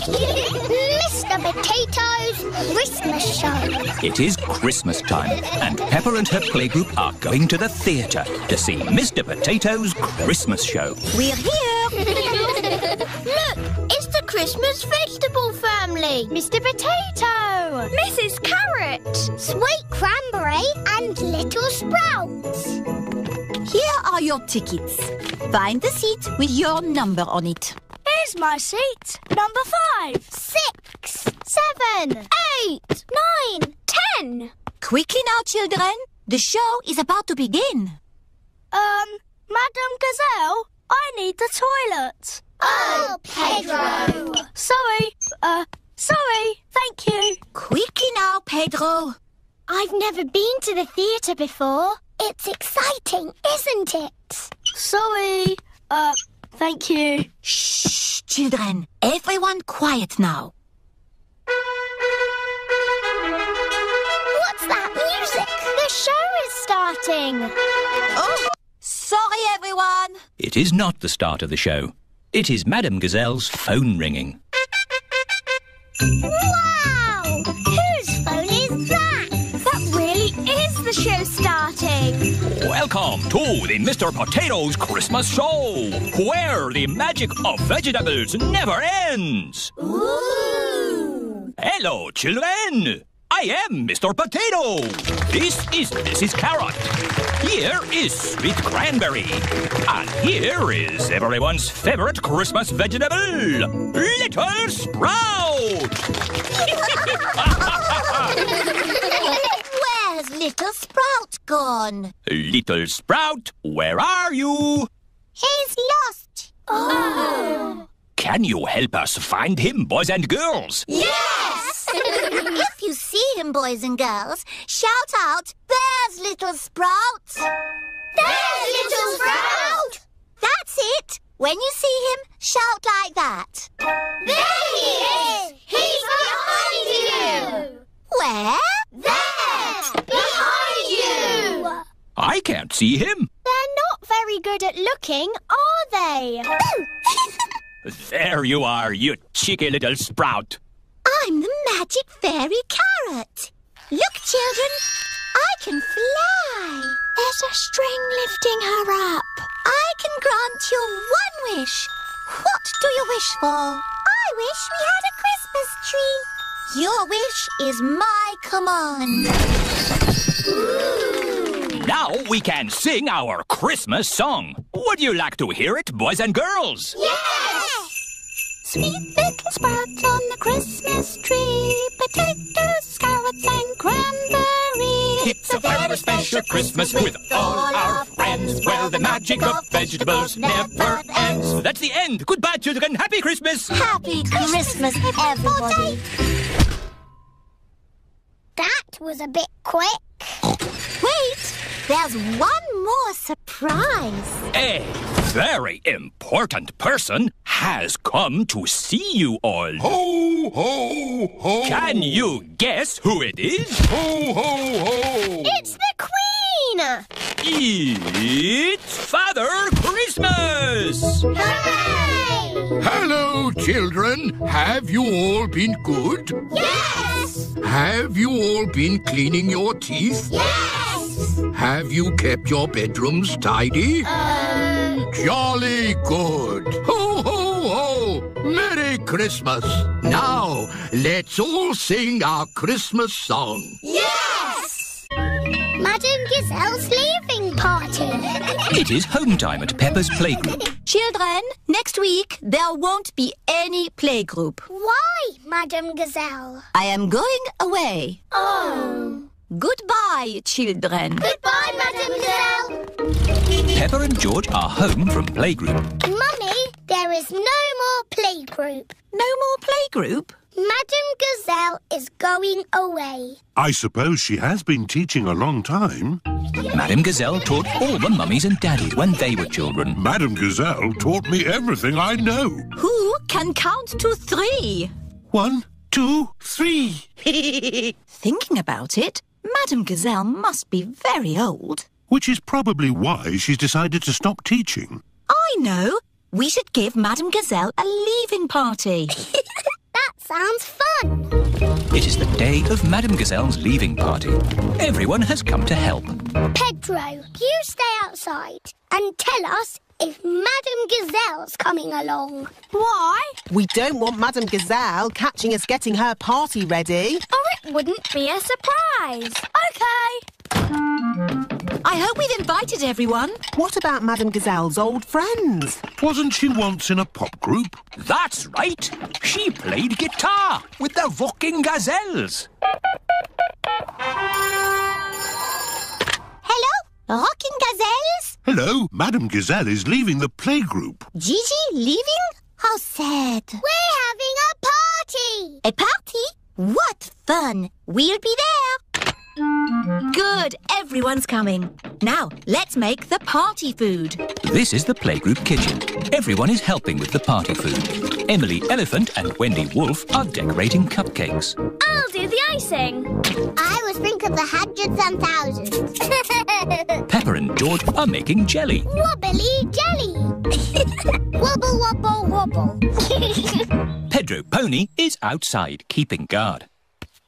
Mr. Potato's Christmas Show. It is Christmas time, and Peppa and her playgroup are going to the theatre to see Mr. Potato's Christmas show. We're here. Look, it's the Christmas vegetable family. Mr. Potato! Mrs. Carrot. Sweet Cranberry and Little Sprouts. Here are your tickets. Find the seat with your number on it. Here's my seat. Number five. Six. Seven. Eight. Nine. Ten. Quickly now, children. The show is about to begin. Um, Madame Gazelle, I need the toilet. Oh, Pedro. Sorry. Uh, sorry. Thank you. Quickly now, Pedro. I've never been to the theatre before. It's exciting, isn't it? Sorry. Uh, thank you. Shh, children. Everyone quiet now. What's that music? The show is starting. Oh, sorry, everyone. It is not the start of the show. It is Madame Gazelle's phone ringing. Wow! Whose phone is that? That really is the show Welcome to the Mr. Potato's Christmas show, where the magic of vegetables never ends. Ooh! Hello, children. I am Mr. Potato. This is Mrs. Carrot. Here is Sweet Cranberry. And here is everyone's favorite Christmas vegetable, Little Sprout. Where's little Sprout gone? Little Sprout, where are you? He's lost. Oh! Can you help us find him, boys and girls? Yes! if you see him, boys and girls, shout out, There's little Sprout. There's Little Sprout! That's it. When you see him, shout like that. There he is! He's behind you! Where? There! Behind you! I can't see him. They're not very good at looking, are they? There you are, you cheeky little sprout. I'm the magic fairy carrot. Look, children, I can fly. There's a string lifting her up. I can grant you one wish. What do you wish for? I wish we had a Christmas tree. Your wish is my command. Now we can sing our Christmas song. Would you like to hear it, boys and girls? Yes! Sweet little sprouts on the Christmas tree. Potatoes, carrots, and cranberries. It's a very special Christmas with all our friends where the magic of vegetables never ends. That's the end. Goodbye, children. Happy Christmas. Happy Christmas, everybody. That was a bit quick. Wait, there's one more surprise. A very important person has come to see you all. Ho, ho, ho! Can you guess who it is? Ho, ho, ho! It's the Queen! It's Father Christmas! Hooray! Hello, children. Have you all been good? Yes! Have you all been cleaning your teeth? Yes! Have you kept your bedrooms tidy? Um, Jolly good. Ho, ho, ho! Merry Christmas. Now, let's all sing our Christmas song. yes! Madame Gazelle's leaving party. It is home time at Peppa's Playgroup. Children, next week there won't be any playgroup. Why, Madame Gazelle? I am going away. Oh. Goodbye, children. Goodbye, Madame Gazelle. Peppa and George are home from Playgroup. Mummy, there is no more playgroup. No more playgroup? Madame Gazelle is going away. I suppose she has been teaching a long time. Madame Gazelle taught all the mummies and daddies when they were children. Madame Gazelle taught me everything I know. Who can count to three? One, two, three. Thinking about it, Madame Gazelle must be very old. Which is probably why she's decided to stop teaching. I know. We should give Madame Gazelle a leaving party. That sounds fun. It is the day of Madame Gazelle's leaving party. Everyone has come to help. Pedro, you stay outside and tell us if Madame Gazelle's coming along. Why? We don't want Madame Gazelle catching us getting her party ready. Or it wouldn't be a surprise. OK. I hope we've invited everyone. What about Madame Gazelle's old friends? Wasn't she once in a pop group? That's right. She played guitar with the Rocking Gazelles. Hello? Rocking gazelles? Hello, Madame Gazelle is leaving the playgroup. Gigi leaving? How sad. We're having a party. A party? What fun! We'll be there. Good, everyone's coming. Now, let's make the party food. This is the playgroup kitchen. Everyone is helping with the party food. Emily Elephant and Wendy Wolf are decorating cupcakes. I'll do the icing. I will sprinkle the hundreds and thousands. Peppa and George are making jelly. Wobbly jelly. wobble, wobble, wobble. Pedro Pony is outside keeping guard.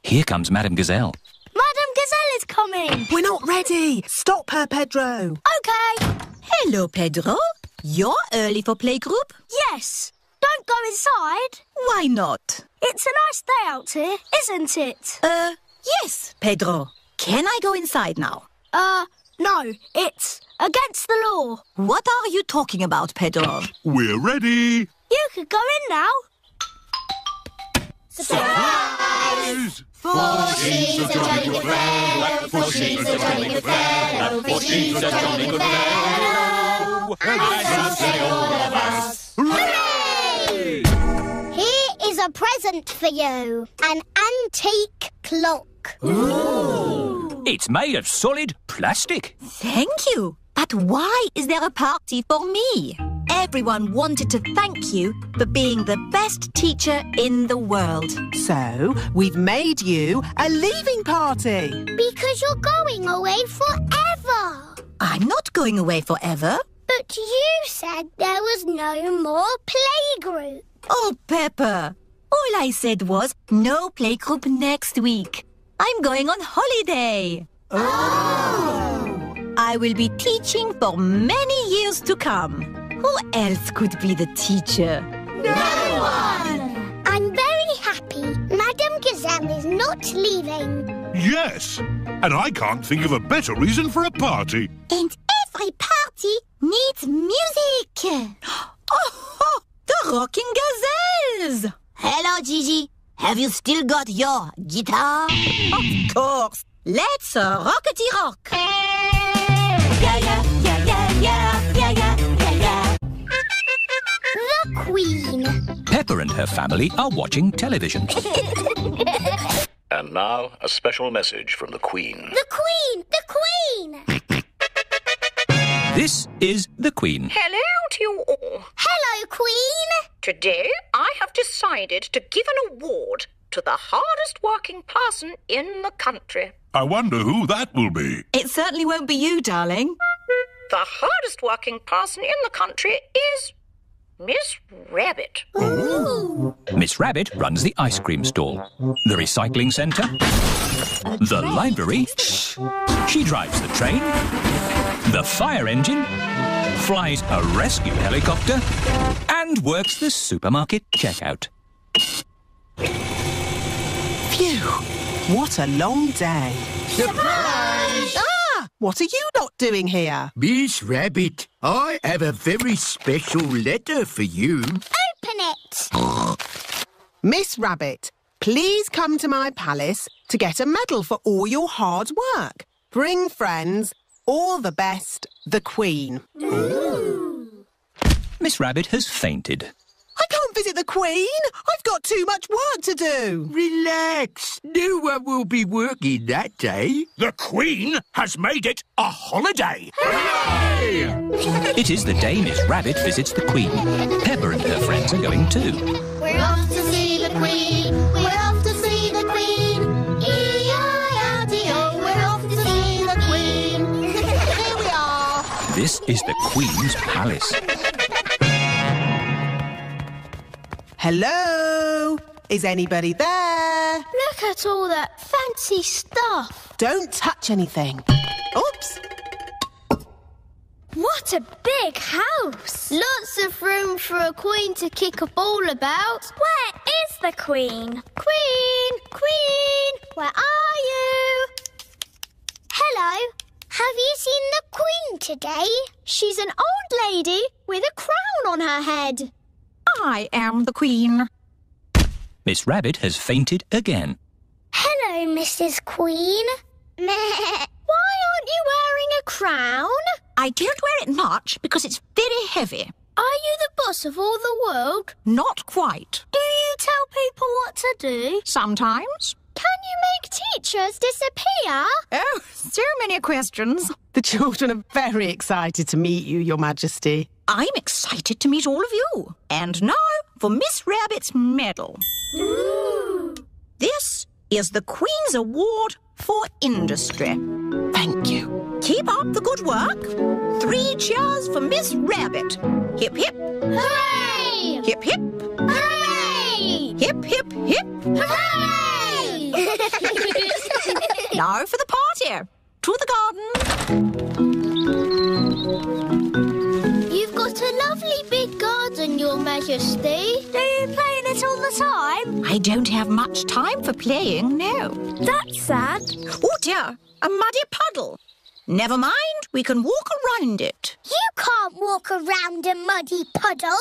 Here comes Madame Gazelle. Madame Gazelle is coming. We're not ready. Stop her, Pedro. OK. Hello, Pedro. You're early for playgroup? Yes. Don't go inside. Why not? It's a nice day out here, isn't it? Uh, yes, Pedro. Can I go inside now? Uh, no. It's against the law. What are you talking about, Pedro? We're ready. You could go in now. Surprise! Here is a present for you. An antique clock. It's made of solid plastic. Thank you. But why is there a party for me? Everyone wanted to thank you for being the best teacher in the world. So, we've made you a leaving party. Because you're going away forever. I'm not going away forever. But you said there was no more playgroup. Oh, Peppa. All I said was no playgroup next week. I'm going on holiday. Oh. I will be teaching for many years to come. Who else could be the teacher? No one! I'm very happy. Madame Gazelle is not leaving. Yes, and I can't think of a better reason for a party. And every party needs music. Oh, the Rocking Gazelles! Hello, Gigi. Have you still got your guitar? Of course. Let's uh, rockety rock. Yeah, yeah, yeah, yeah, yeah, yeah, yeah, yeah, yeah. The Queen. Peppa and her family are watching television. And now, a special message from the Queen. The Queen. The Queen. This is the Queen. Hello to you all. Hello, Queen. Today I have decided to give an award to the hardest working person in the country. I wonder who that will be. It certainly won't be you, darling. The hardest working person in the country is Miss Rabbit. Oh. Miss Rabbit runs the ice cream stall, the recycling centre, the library. She drives the train, the fire engine, flies a rescue helicopter, and works the supermarket checkout. Phew. What a long day. Surprise! Ah! What are you not doing here? Miss Rabbit, I have a very special letter for you. Open it. Miss Rabbit, please come to my palace to get a medal for all your hard work. Bring friends. All the best, the Queen. Miss Rabbit has fainted. I can't visit the Queen. I've got too much work to do. Relax. No one will be working that day. The Queen has made it a holiday! It is the day Miss Rabbit visits the Queen. Peppa and her friends are going too. We're off to see the Queen. We're off to is the Queen's palace. Hello? Is anybody there? Look at all that fancy stuff. Don't touch anything. Oops. What a big house! Lots of room for a queen to kick a ball about. Where is the queen? Queen! Queen! Where are you? Hello. Have you seen the queen today? She's an old lady with a crown on her head. I am the queen. Miss Rabbit has fainted again. Hello, Mrs. Queen. Meh. Why aren't you wearing a crown? I don't wear it much because it's very heavy. Are you the boss of all the world? Not quite. Do you tell people what to do? Sometimes. Can you make teachers disappear? Oh, so many questions. The children are very excited to meet you, Your Majesty. I'm excited to meet all of you. And now for Miss Rabbit's medal. Ooh. This is the Queen's Award for Industry. Thank you. Keep up the good work. Three cheers for Miss Rabbit. Hip, hip. Hooray! Hip, hip. Hooray! Hip, hip, hip. Hooray! now for the party. To the garden. You've got a lovely big garden, Your Majesty. Do you play in it all the time? I don't have much time for playing, no. That's sad. Oh dear, a muddy puddle. Never mind, we can walk around it. You can't walk around a muddy puddle.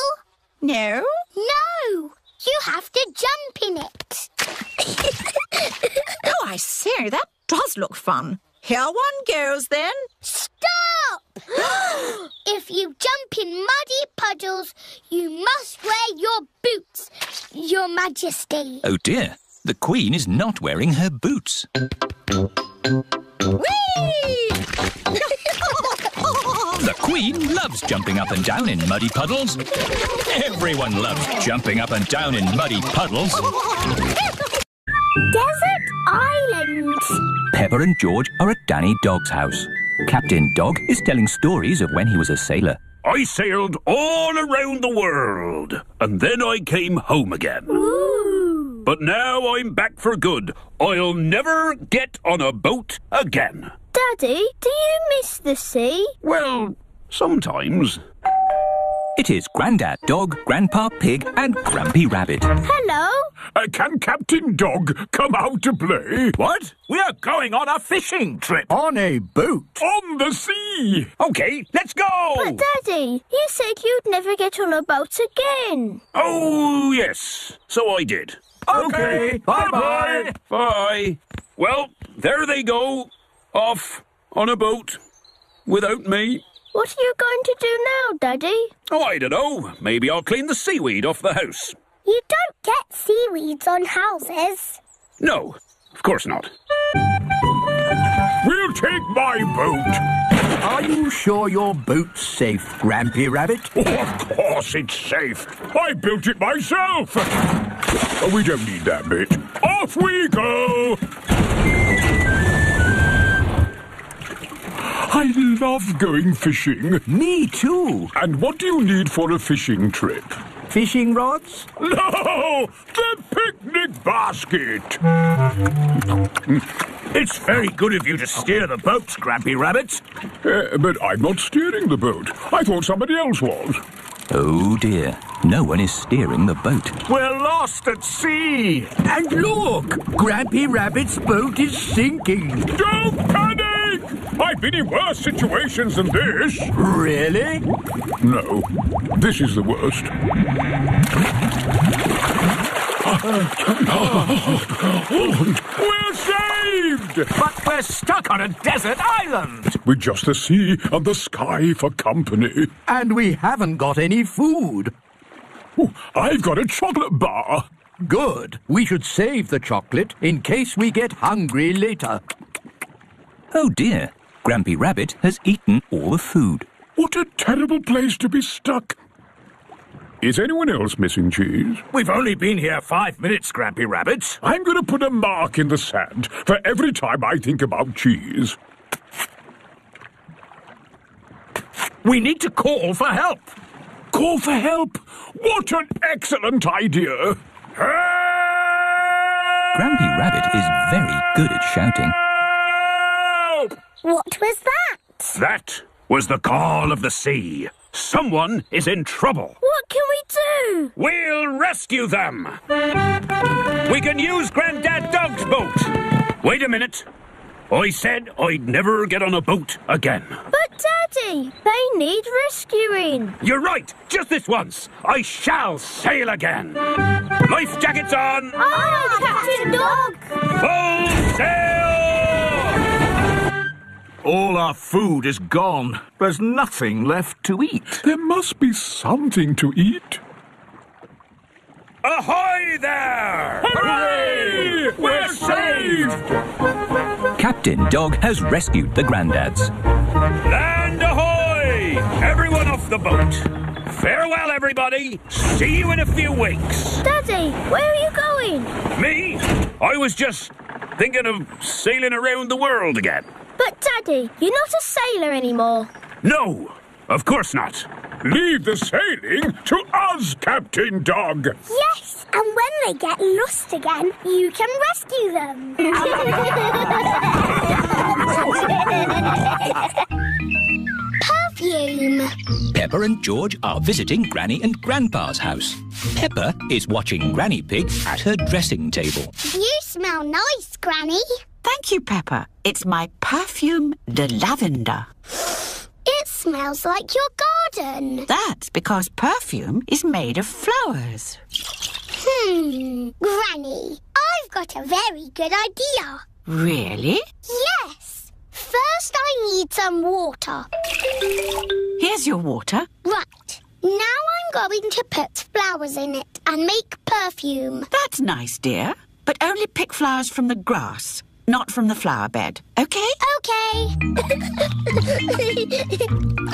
No? No, you have to jump in it. oh, I say, that does look fun. Here one goes then. Stop! if you jump in muddy puddles, you must wear your boots, Your Majesty. Oh dear, the Queen is not wearing her boots. Whee! The Queen loves jumping up and down in muddy puddles. Everyone loves jumping up and down in muddy puddles. Desert Island. Peppa and George are at Danny Dog's house. Captain Dog is telling stories of when he was a sailor. I sailed all around the world, and then I came home again. Ooh. But now I'm back for good. I'll never get on a boat again. Daddy, do you miss the sea? Well, sometimes. It is Grandad Dog, Grandpa Pig, and Grampy Rabbit. Hello. Uh, can Captain Dog come out to play? What? We are going on a fishing trip. On a boat? On the sea. Okay, let's go. But, Daddy, you said you'd never get on a boat again. Oh, yes. So I did. Okay. Bye-bye. Bye. Well, there they go. Off on a boat. Without me. What are you going to do now, Daddy? Oh, I don't know. Maybe I'll clean the seaweed off the house. You don't get seaweeds on houses. No, of course not. We'll take my boat. Are you sure your boat's safe, Grampy Rabbit? Oh, of course it's safe. I built it myself. Oh, we don't need that bit. Off we go. I love going fishing. Me too. And what do you need for a fishing trip? Fishing rods? No! The picnic basket! It's very good of you to steer the boat, Grampy Rabbit. Uh, but I'm not steering the boat. I thought somebody else was. Oh dear, no one is steering the boat. We're lost at sea. And look, Grampy Rabbit's boat is sinking. Don't panic! I've been in worse situations than this. Really? No, this is the worst. we're saved! But we're stuck on a desert island. With just the sea and the sky for company. And we haven't got any food. Oh, I've got a chocolate bar. Good. We should save the chocolate in case we get hungry later. Oh dear, Grampy Rabbit has eaten all the food. What a terrible place to be stuck. Is anyone else missing cheese? We've only been here five minutes, Grampy Rabbit. I'm going to put a mark in the sand for every time I think about cheese. We need to call for help. Call for help? What an excellent idea! Help! Grampy Rabbit is very good at shouting. What was that? That was the call of the sea. Someone is in trouble. What can we do? We'll rescue them. We can use Granddad Dog's boat. Wait a minute. I said I'd never get on a boat again. But, Daddy, they need rescuing. You're right. Just this once. I shall sail again. Life jackets on. Aye, Captain Dog. Full sail! All our food is gone. There's nothing left to eat. There must be something to eat. Ahoy there! Hooray! We're saved! Captain Dog has rescued the granddads. Land ahoy! Everyone off the boat. Farewell, everybody. See you in a few weeks. Daddy, where are you going? Me? I was just thinking of sailing around the world again. But, Daddy, you're not a sailor anymore. No, of course not. Leave the sailing to us, Captain Dog. Yes, and when they get lost again, you can rescue them. Perfume. Peppa and George are visiting Granny and Grandpa's house. Peppa is watching Granny Pig at her dressing table. You smell nice, Granny. Thank you, Peppa. It's my perfume de lavender. It smells like your garden. That's because perfume is made of flowers. Hmm, Granny, I've got a very good idea. Really? Yes. First, I need some water. Here's your water. Right. Now I'm going to put flowers in it and make perfume. That's nice, dear. But only pick flowers from the grass, not from the flower bed. Okay? Okay.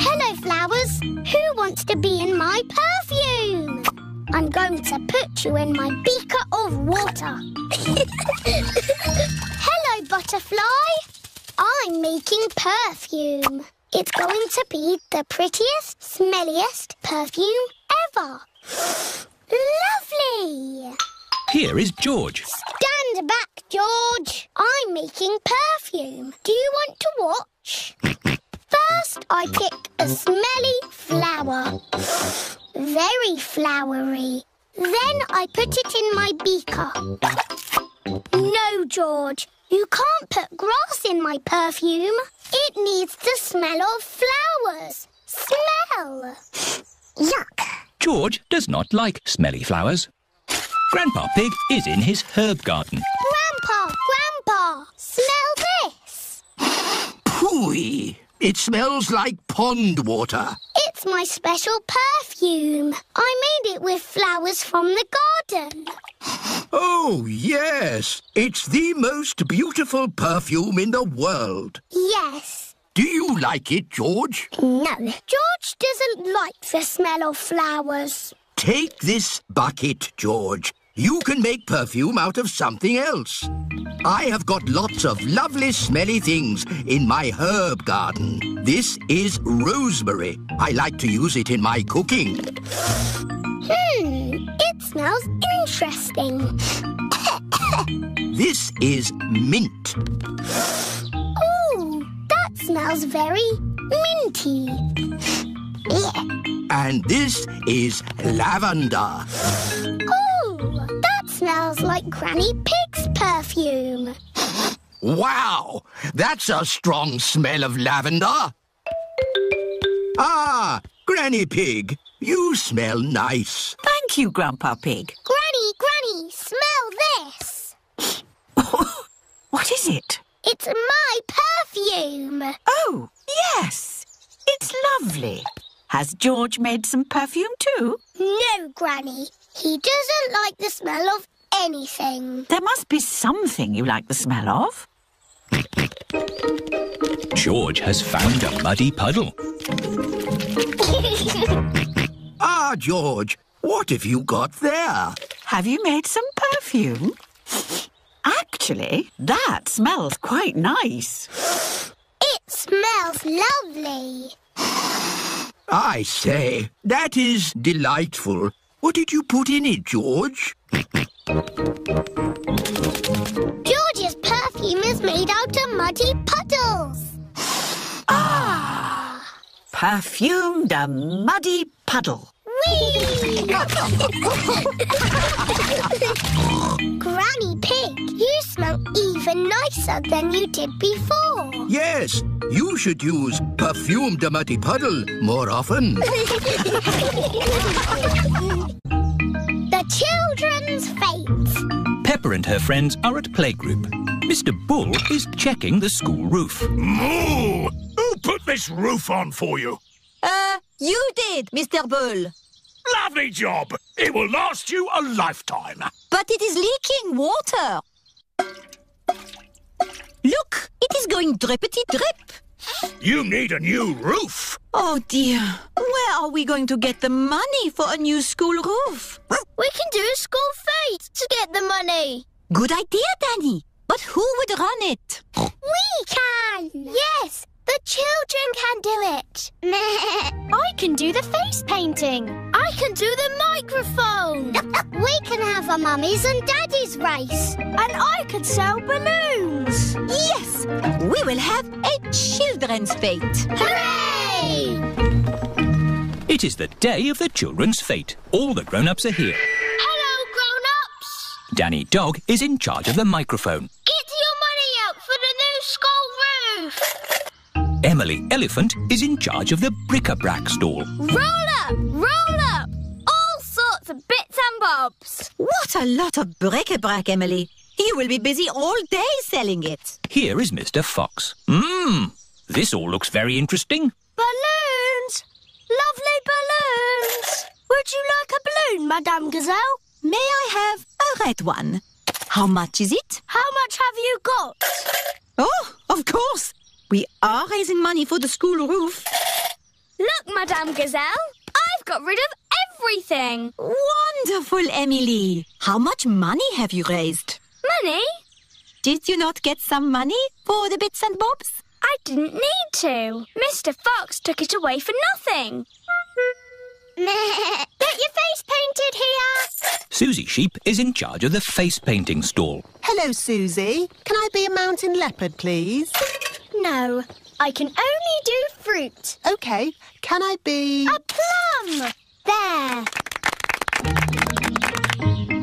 Hello, flowers. Who wants to be in my perfume? I'm going to put you in my beaker of water. Hello, butterfly. I'm making perfume. It's going to be the prettiest, smelliest perfume ever. Lovely. Here is George. Stand back, George. I'm making perfume. Do you want to watch? First, I pick a smelly flower. Very flowery. Then I put it in my beaker. No, George. You can't put grass in my perfume. It needs the smell of flowers. Smell. Yuck. George does not like smelly flowers. Grandpa Pig is in his herb garden. Grandpa, Grandpa, smell this. Pooey! It smells like pond water. It's my special perfume. I made it with flowers from the garden. Oh, yes. It's the most beautiful perfume in the world. Yes. Do you like it, George? No. George doesn't like the smell of flowers. Take this bucket, George. You can make perfume out of something else. I have got lots of lovely smelly things in my herb garden. This is rosemary. I like to use it in my cooking. Hmm, it smells interesting. This is mint. Ooh, that smells very minty. And this is lavender. Ooh, that smells like Granny Pig's perfume. Wow! That's a strong smell of lavender. Ah, Granny Pig, you smell nice. Thank you, Grandpa Pig. Granny, Granny, smell this. What is it? It's my perfume. Oh, yes. It's lovely. Has George made some perfume too? No, Granny. He doesn't like the smell of anything. There must be something you like the smell of. George has found a muddy puddle. Ah, George, what have you got there? Have you made some perfume? Actually, that smells quite nice. It smells lovely. I say, that is delightful. What did you put in it, George? George's perfume is made out of muddy puddles. ah! Perfumed a muddy puddle. Whee! Granny Pig, you smell even nicer than you did before. Yes, you should use perfumed a muddy puddle more often. the children's fates. Peppa and her friends are at playgroup. Mr. Bull is checking the school roof. Moo! Who put this roof on for you? Uh, you did, Mr. Bull. Lovely job. It will last you a lifetime. But it is leaking water. Look, it is going drippity drip. You need a new roof. Oh dear, where are we going to get the money for a new school roof? We can do a school fete to get the money. Good idea, Danny. But who would run it? We can. Yes, the children can do it. I can do the face painting. I can do the microphone. we can have a mummies and daddies race. And I can sell balloons. Yes, we will have a children's fete. Hooray! It is the day of the children's fete. All the grown-ups are here. Hello, grown-ups. Danny Dog is in charge of the microphone. Get your money out for the new school roof. Emily Elephant is in charge of the bric-a-brac stall. Roll up, roll up. All sorts of bits and bobs. What a lot of bric-a-brac, Emily. You will be busy all day selling it. Here is Mr. Fox. Mmm, this all looks very interesting. Balloons! Lovely balloons! Would you like a balloon, Madame Gazelle? May I have a red one? How much is it? How much have you got? Oh, of course. We are raising money for the school roof. Look, Madame Gazelle, I've got rid of everything. Wonderful, Emily. How much money have you raised? Money? Did you not get some money for the bits and bobs? I didn't need to. Mr. Fox took it away for nothing. Get your face painted here. Susie Sheep is in charge of the face painting stall. Hello, Susie. Can I be a mountain leopard, please? No, I can only do fruit. OK. Can I be... A plum. There.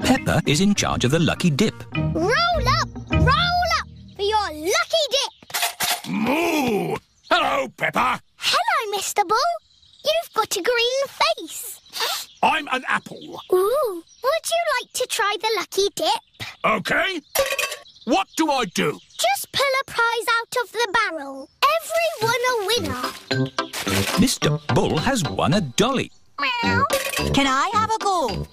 Peppa is in charge of the lucky dip. Roll up, roll up for your lucky dip. Moo! Hello, Peppa. Hello, Mr. Bull. You've got a green face. I'm an apple. Ooh, would you like to try the lucky dip? Okay. What do I do? Just pull a prize out of the barrel. Everyone a winner. Mr. Bull has won a dolly. Meow. Can I have a go?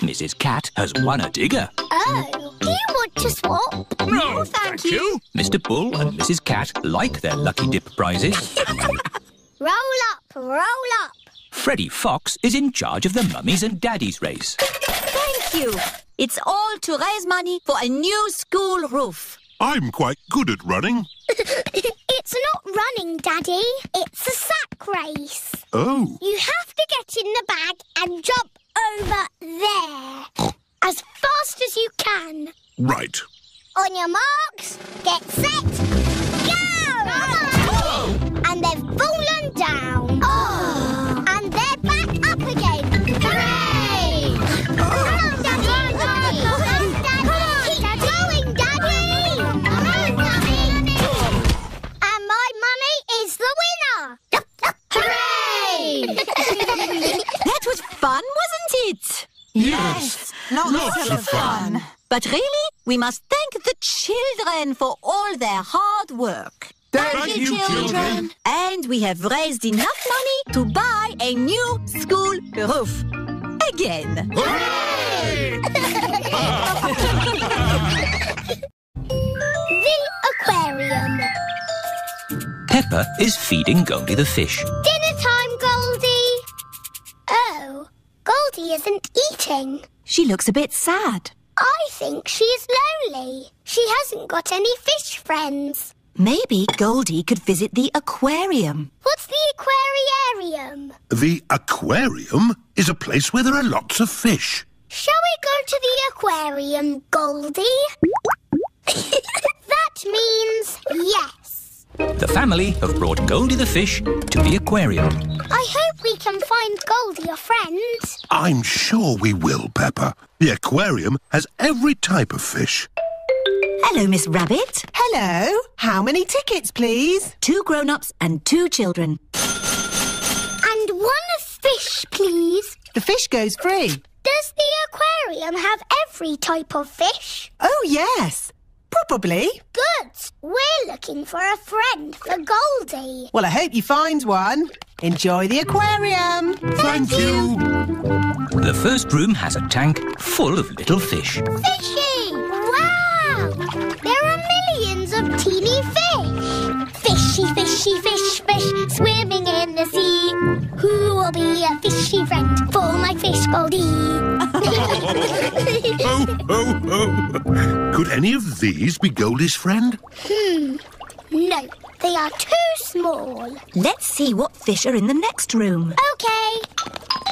Mrs. Cat has won a digger. Oh, do you want to swap? No, thank you. Mr. Bull and Mrs. Cat like their lucky dip prizes. Roll up, roll up. Freddie Fox is in charge of the mummies and daddies race. Thank you. It's all to raise money for a new school roof. I'm quite good at running. it's not running, Daddy. It's a sack race. Oh. You have to get in the bag and jump over there. as fast as you can. Right. On your marks, get set, go! And they've fallen down. Hooray! That was fun, wasn't it? Yes, lots, Lots of fun. But really, we must thank the children for all their hard work. Thank you, children. And we have raised enough money to buy a new school roof. Again. the aquarium. Peppa is feeding Goldie the fish. Goldie isn't eating. She looks a bit sad. I think she's lonely. She hasn't got any fish friends. Maybe Goldie could visit the aquarium. What's the aquarium? The aquarium is a place where there are lots of fish. Shall we go to the aquarium, Goldie? That means yes. The family have brought Goldie the fish to the aquarium. I hope we can find Goldie a friend. I'm sure we will, Peppa. The aquarium has every type of fish. Hello, Miss Rabbit. Hello. How many tickets, please? Two grown-ups and two children. And one fish, please. The fish goes free. Does the aquarium have every type of fish? Oh, yes. Probably. Good. We're looking for a friend for Goldie. Well, I hope you find one. Enjoy the aquarium. Thank you. The first room has a tank full of little fish. Fishy! Wow! There are millions of teeny fish. Fishy, fishy, fish, fish, swimming in the sea. Who will be a fishy friend for my fish Goldie? Oh, oh, oh. Could any of these be Goldie's friend? hmm. No, they are too small. Let's see what fish are in the next room. Okay.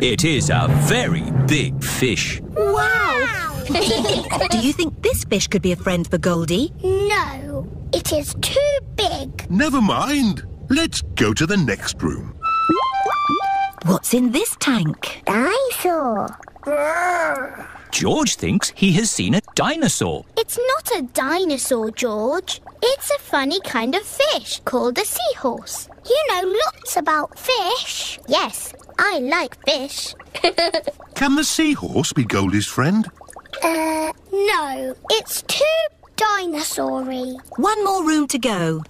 It is a very big fish. Wow! Do you think this fish could be a friend for Goldie? no, it is too big. Never mind. Let's go to the next room. What's in this tank? Dinosaur. George thinks he has seen a dinosaur. It's not a dinosaur, George. It's a funny kind of fish called a seahorse. You know lots about fish. Yes, I like fish. Can the seahorse be Goldie's friend? uh, no, it's too dinosaur-y. One more room to go.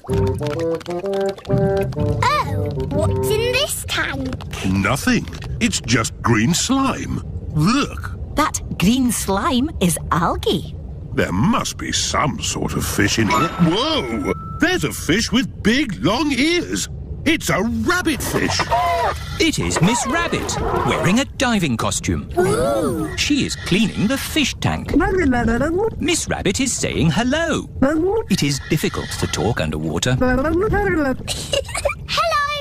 Oh, what's in this tank? Nothing. It's just green slime. Look, That green slime is algae. there must be some sort of fish in here. Whoa! There's a fish with big, long ears. It's a rabbit fish. It is Miss Rabbit, wearing a diving costume. She is cleaning the fish tank. Miss Rabbit is saying hello. It is difficult to talk underwater. Hello,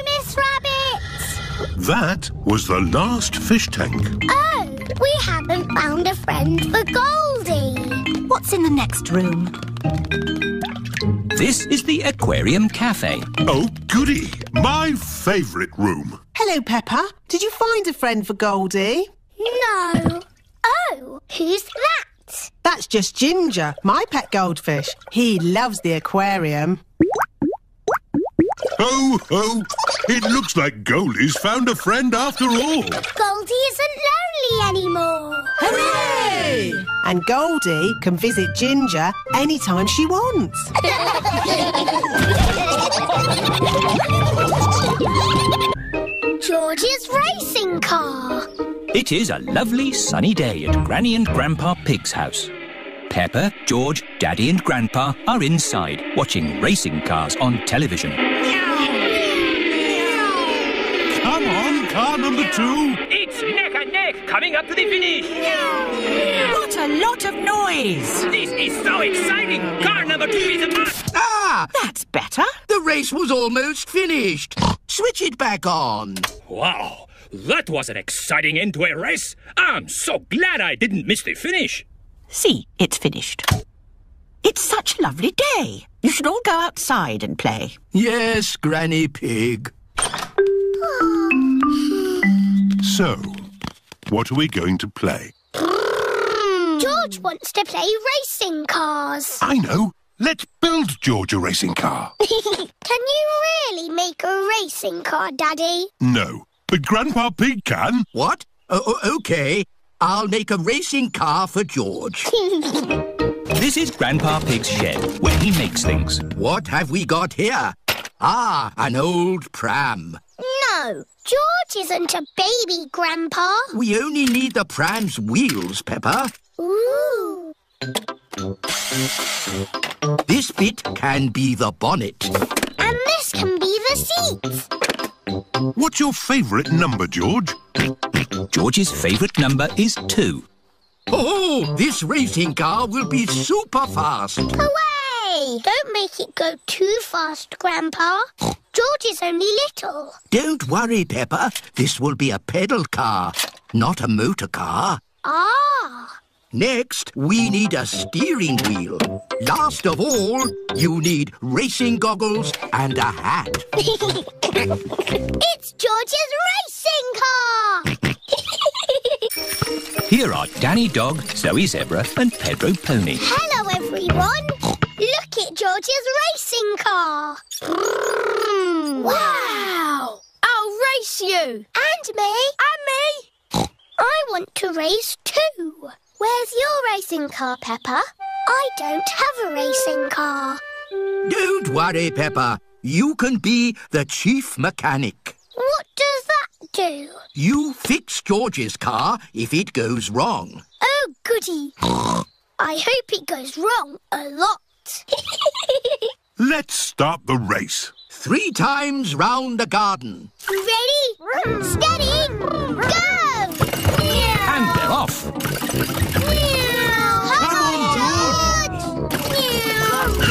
Miss Rabbit. That was the last fish tank. Oh, we haven't found a friend for Goldie. What's in the next room? This is the Aquarium Cafe. Oh, goody! My favourite room. Hello, Peppa. Did you find a friend for Goldie? No. Oh, who's that? That's just Ginger, my pet goldfish. He loves the aquarium. Ho, ho! It looks like Goldie's found a friend after all. Goldie isn't lonely anymore. Hooray! And Goldie can visit Ginger anytime she wants. George's racing car. It is a lovely sunny day at Granny and Grandpa Pig's house. Peppa, George, Daddy, and Grandpa are inside watching racing cars on television. Come on, car number two. It's neck and neck coming up to the finish. What a lot of noise! This is so exciting. Car number two is a Ah! That's better. The race was almost finished. Switch it back on. Wow, that was an exciting end to a race. I'm so glad I didn't miss the finish. See, it's finished. It's such a lovely day. You should all go outside and play. Yes, Granny Pig. So, what are we going to play? George wants to play racing cars. I know. Let's build George a racing car. Can you really make a racing car, Daddy? No, but Grandpa Pig can. What? Oh, oh, okay. I'll make a racing car for George. This is Grandpa Pig's shed, where he makes things. What have we got here? Ah, an old pram. no, George isn't a baby, Grandpa. We only need the pram's wheels, Peppa. Ooh. This bit can be the bonnet. And this can be the seat. What's your favourite number, George? George's favourite number is two. Oh, this racing car will be super fast. Away! Don't make it go too fast, Grandpa. George is only little. Don't worry, Peppa. This will be a pedal car, not a motor car. Ah! Next, we need a steering wheel. Last of all, you need racing goggles and a hat. it's George's racing car! Here are Danny Dog, Zoe Zebra, and Pedro Pony. Hello, everyone. Look at George's racing car. wow! I'll race you. And me. And me. I want to race too. Where's your racing car, Peppa? I don't have a racing car. Don't worry, Peppa. You can be the chief mechanic. What does that do? You fix George's car if it goes wrong. Oh, goody. I hope it goes wrong a lot. Let's start the race. Three times round the garden. Ready? Steady? Go! And they're off.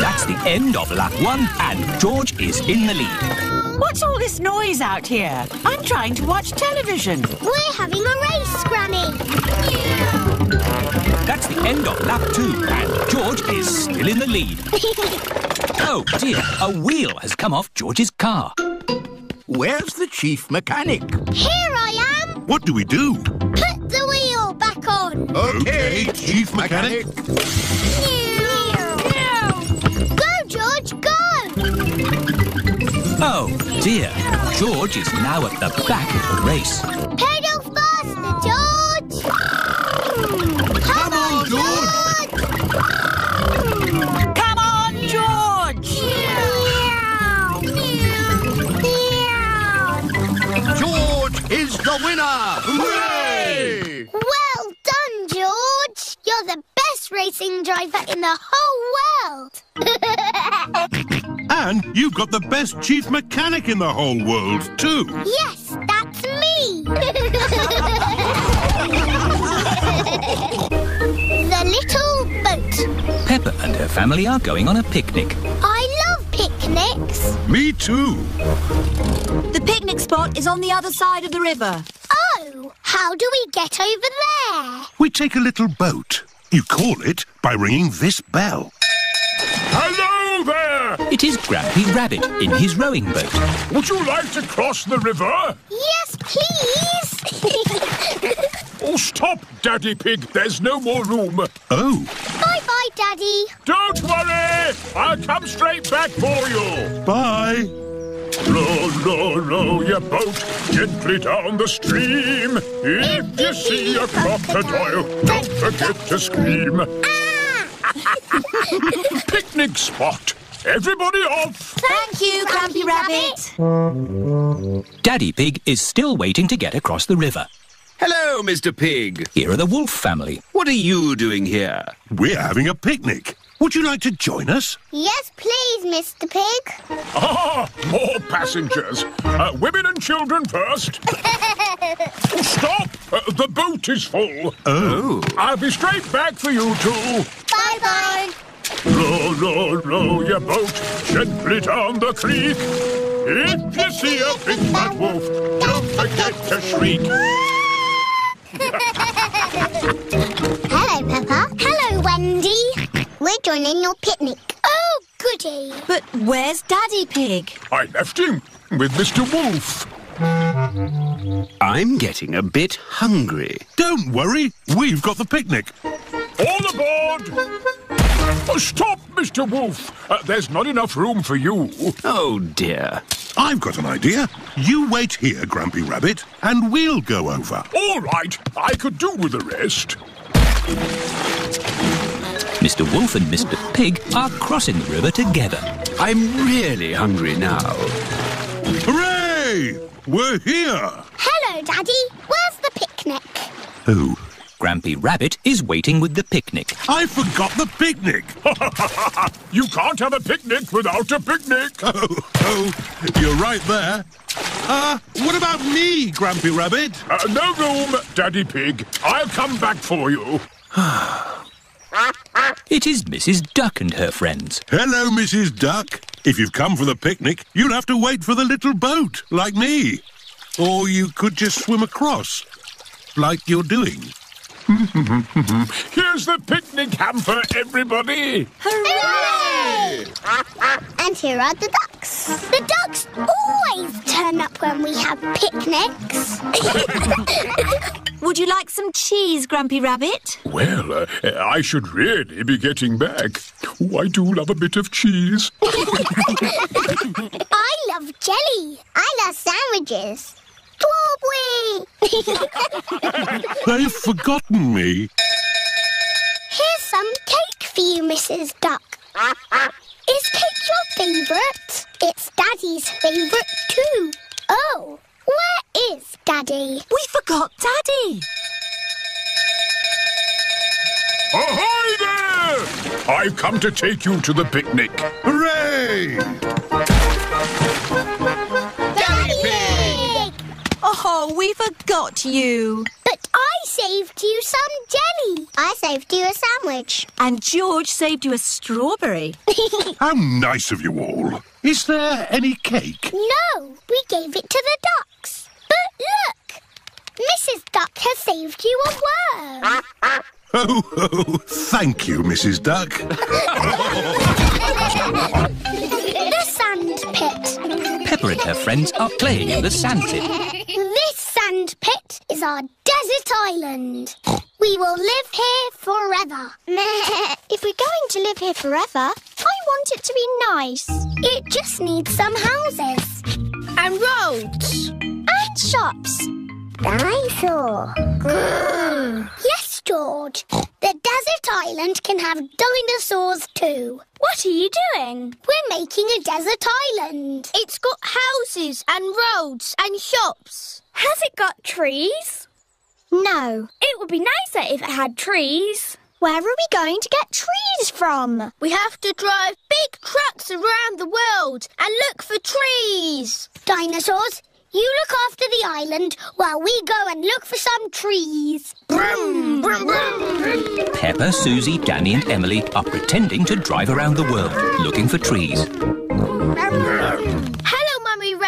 That's the end of lap one, and George is in the lead. What's all this noise out here? I'm trying to watch television. We're having a race, Granny. That's the end of lap two, and George is still in the lead. Oh dear, a wheel has come off George's car. Where's the chief mechanic? Here I am. What do we do? Put the wheel back on. Okay, chief mechanic. Go, George, go! Oh dear, George is now at the back of the race. Pedal faster, George! Come on, George! Come on, George! George is the winner! Hooray! Well done, George! You're the best racing driver in the whole world! And you've got the best chief mechanic in the whole world, too. yes, that's me! the little boat. Peppa and her family are going on a picnic. I love picnics. Me too. The picnic spot is on the other side of the river. Oh, how do we get over there? We take a little boat. You call it by ringing this bell. Hello there! It is Grampy Rabbit in his rowing boat. Would you like to cross the river? Yes, please. Oh, stop, Daddy Pig. There's no more room. Oh, Bye-bye, Daddy. Don't worry. I'll come straight back for you. bye. Row, row, row your boat gently down the stream. If you see a crocodile, don't forget to scream. Ah! Picnic spot. Everybody off. Thank you, Grampy Rabbit. Daddy Pig is still waiting to get across the river. Hello, Mr. Pig. Here are the Wolf family. What are you doing here? We're having a picnic. Would you like to join us? Yes, please, Mr. Pig. Ah, more passengers. Uh, women and children first. Oh, stop! Uh, the boat is full. Oh. I'll be straight back for you two. Bye-bye. Row, row, row your boat gently down the creek. If you see a big fat wolf, don't forget to shriek. Hello, Peppa. Hello, Wendy. We're joining your picnic. Oh, goody. But where's Daddy Pig? I left him with Mr. Wolf. I'm getting a bit hungry. Don't worry, we've got the picnic. All aboard! Oh, stop, Mr. Wolf. Uh, there's not enough room for you. Oh, dear. I've got an idea. You wait here, Grampy Rabbit, and we'll go over. All right, I could do with the rest. Mr. Wolf and Mr. Pig are crossing the river together. I'm really hungry now. Hooray! We're here! Hello, Daddy. Where's the picnic? Oh, Grampy Rabbit is waiting with the picnic. I forgot the picnic. you can't have a picnic without a picnic. Oh, oh, you're right there. Uh, what about me, Grampy Rabbit? Uh, no room, Daddy Pig. I'll come back for you. It is Mrs. Duck and her friends. Hello, Mrs. Duck. If you've come for the picnic, you'll have to wait for the little boat, like me. Or you could just swim across, like you're doing. Here's the picnic hamper, everybody. Hooray! And here are the ducks. The ducks always turn up when we have picnics. Would you like some cheese, Grampy Rabbit? Well, uh, I should really be getting back. Oh, I do love a bit of cheese. I love jelly. I love sandwiches. Strawberry! They've forgotten me. Here's some cake for you, Mrs. Duck. Is cake your favourite? It's Daddy's favourite too. Oh, where is Daddy? We forgot Daddy. Ahoy there! I've come to take you to the picnic. Hooray! Daddy Pig! Oh, we forgot you. But I saved you some jelly. I saved you a sandwich. And George saved you a strawberry. How nice of you all. Is there any cake? No, we gave it to the ducks. But look, Mrs. Duck has saved you a worm. Oh, oh, thank you, Mrs. Duck. the sand pit. Peppa and her friends are playing in the sand pit. Pit is our desert island. We will live here forever. if we're going to live here forever, I want it to be nice. It just needs some houses. And roads. And shops. Dinosaur. yes, George. The desert island can have dinosaurs too. What are you doing? We're making a desert island. It's got houses and roads and shops. Has it got trees? No. It would be nicer if it had trees. Where are we going to get trees from? We have to drive big trucks around the world and look for trees. Dinosaurs, you look after the island while we go and look for some trees. Brum, brum, brum. Peppa, Susie, Danny, and Emily are pretending to drive around the world looking for trees.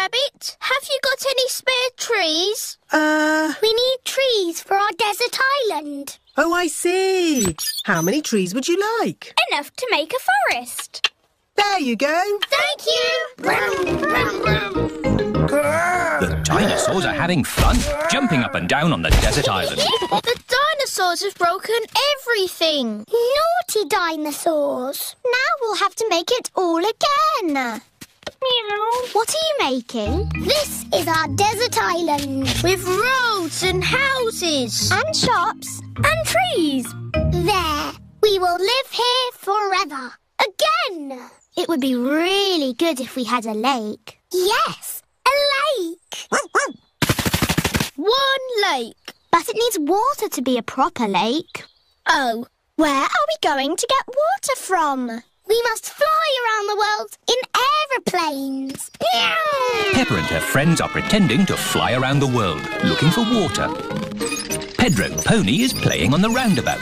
Hello, Mummy Rabbit. Have you got any spare trees? Uh, We need trees for our desert island. oh, I see. How many trees would you like? Enough to make a forest. There you go. Thank you. The dinosaurs are having fun, jumping up and down on the desert island. the dinosaurs have broken everything. Naughty dinosaurs. Now we'll have to make it all again. Meow. What are you making? This is our desert island. With roads and houses. And shops. And trees. There. We will live here forever. Again. It would be really good if we had a lake. Yes, a lake. One lake. But it needs water to be a proper lake. Oh, where are we going to get water from? We must fly around the world in aeroplanes. Peppa and her friends are pretending to fly around the world looking for water. Pedro Pony is playing on the roundabout.